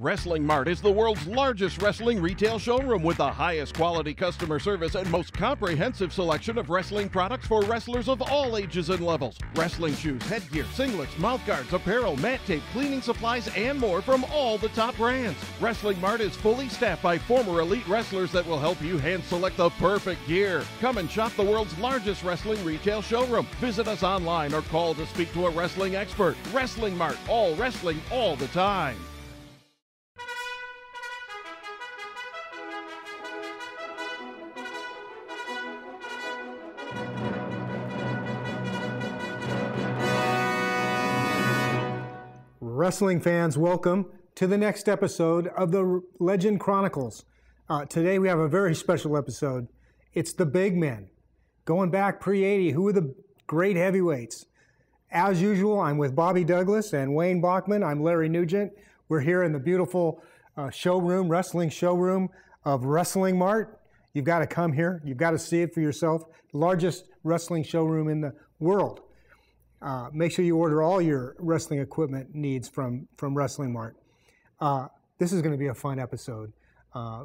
Wrestling Mart is the world's largest wrestling retail showroom with the highest quality customer service and most comprehensive selection of wrestling products for wrestlers of all ages and levels. Wrestling shoes, headgear, singlets, mouthguards, apparel, mat tape, cleaning supplies, and more from all the top brands. Wrestling Mart is fully staffed by former elite wrestlers that will help you hand select the perfect gear. Come and shop the world's largest wrestling retail showroom. Visit us online or call to speak to a wrestling expert. Wrestling Mart, all wrestling all the time. Wrestling fans, welcome to the next episode of the Legend Chronicles. Uh, today we have a very special episode. It's the big men. Going back pre 80, who are the great heavyweights? As usual, I'm with Bobby Douglas and Wayne Baughman. I'm Larry Nugent. We're here in the beautiful uh, showroom, wrestling showroom of Wrestling Mart. You've got to come here. You've got to see it for yourself. Largest wrestling showroom in the world. Uh, make sure you order all your wrestling equipment needs from from Wrestling Mart. Uh, this is going to be a fun episode. Uh,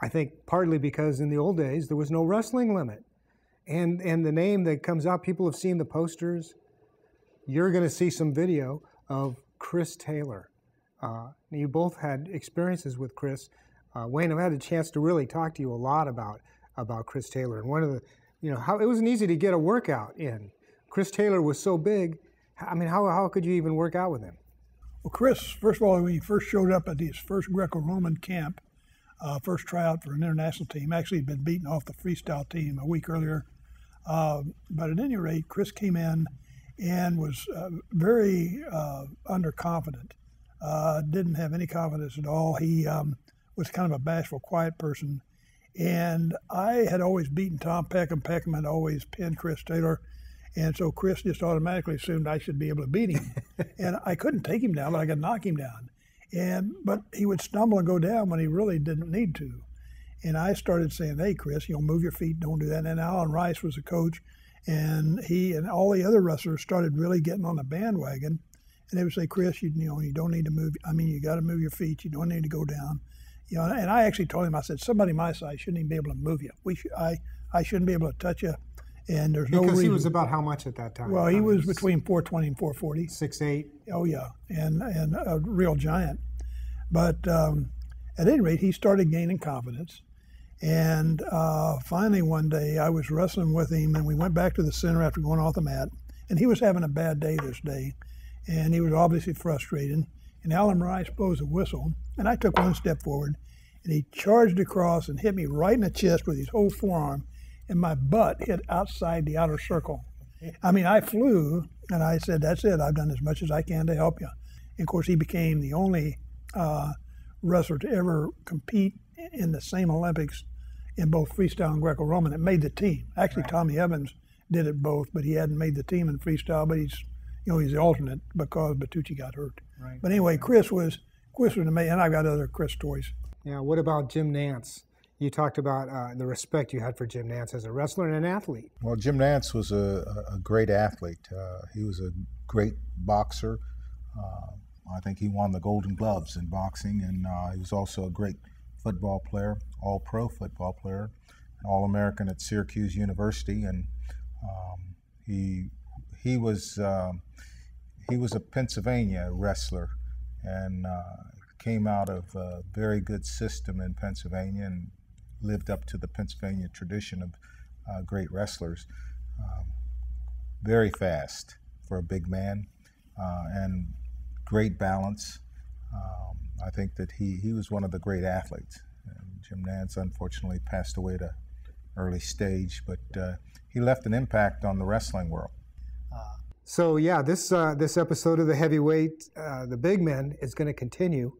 I think partly because in the old days there was no wrestling limit, and and the name that comes out, people have seen the posters. You're going to see some video of Chris Taylor. Uh, you both had experiences with Chris. Uh, Wayne, I've had a chance to really talk to you a lot about about Chris Taylor, and one of the, you know, how it wasn't easy to get a workout in Chris Taylor was so big. I mean, how, how could you even work out with him? Well, Chris, first of all, when he first showed up at his first Greco-Roman camp, uh, first tryout for an international team, actually had been beaten off the freestyle team a week earlier. Uh, but at any rate, Chris came in and was uh, very uh, underconfident. Uh, didn't have any confidence at all. He um, was kind of a bashful, quiet person. And I had always beaten Tom Peckham. Peckham had always pinned Chris Taylor. And so Chris just automatically assumed I should be able to beat him. and I couldn't take him down, but I could knock him down. And but he would stumble and go down when he really didn't need to. And I started saying, "Hey, Chris, you know, move your feet, don't do that." And Alan Rice was the coach, and he and all the other wrestlers started really getting on the bandwagon. And they would say, "Chris, you, you know, you don't need to move. I mean, you got to move your feet. You don't need to go down." You know, and I actually told him, I said, "Somebody my size shouldn't even be able to move you. We should, I, I shouldn't be able to touch you." And there's because no reason. he was about how much at that time? Well, he was between 420 and 440. Six eight. Oh yeah, and and a real giant. But um, at any rate, he started gaining confidence, and uh, finally one day I was wrestling with him, and we went back to the center after going off the mat, and he was having a bad day this day, and he was obviously frustrated. And Alan Rice blows a whistle, and I took one step forward, and he charged across and hit me right in the chest with his whole forearm and my butt hit outside the outer circle. I mean, I flew, and I said, "That's it. I've done as much as I can to help you." And of course, he became the only uh, wrestler to ever compete in the same Olympics in both freestyle and Greco-Roman. It made the team. Actually, right. Tommy Evans did it both, but he hadn't made the team in freestyle. But he's, you know, he's the alternate because Bertucci got hurt. Right. But anyway, Chris was Chris was amazing, and I've got other Chris stories. Yeah. What about Jim Nance? You talked about uh, the respect you had for Jim Nance as a wrestler and an athlete. Well, Jim Nance was a, a great athlete. Uh, he was a great boxer. Uh, I think he won the Golden Gloves in boxing, and uh, he was also a great football player, all pro football player, all American at Syracuse University, and um, he he was um, he was a Pennsylvania wrestler, and uh, came out of a very good system in Pennsylvania and lived up to the Pennsylvania tradition of uh, great wrestlers. Um, very fast for a big man uh, and great balance. Um, I think that he, he was one of the great athletes. And Jim Nance unfortunately passed away at an early stage, but uh, he left an impact on the wrestling world. So yeah, this uh, this episode of the heavyweight, uh, the big men, is going to continue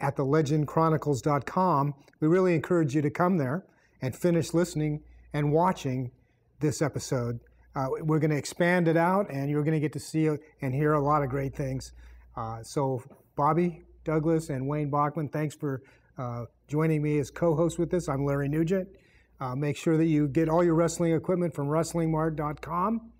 at thelegendchronicles.com. We really encourage you to come there and finish listening and watching this episode. Uh, we're going to expand it out, and you're going to get to see and hear a lot of great things. Uh, so, Bobby Douglas and Wayne Baughman, thanks for uh, joining me as co-host with this. I'm Larry Nugent. Uh, make sure that you get all your wrestling equipment from WrestlingMart.com,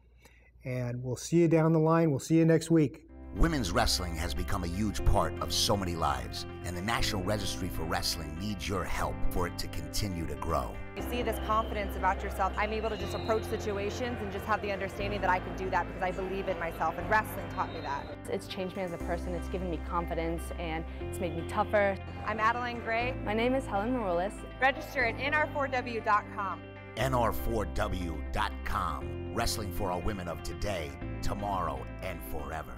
and we'll see you down the line. We'll see you next week. Women's wrestling has become a huge part of so many lives, and the National Registry for Wrestling needs your help for it to continue to grow. You see this confidence about yourself. I'm able to just approach situations and just have the understanding that I can do that because I believe in myself, and wrestling taught me that. It's changed me as a person. It's given me confidence, and it's made me tougher. I'm Adeline Gray. My name is Helen Maroulis. Register at nr4w.com. nr4w.com. Wrestling for our women of today, tomorrow, and forever.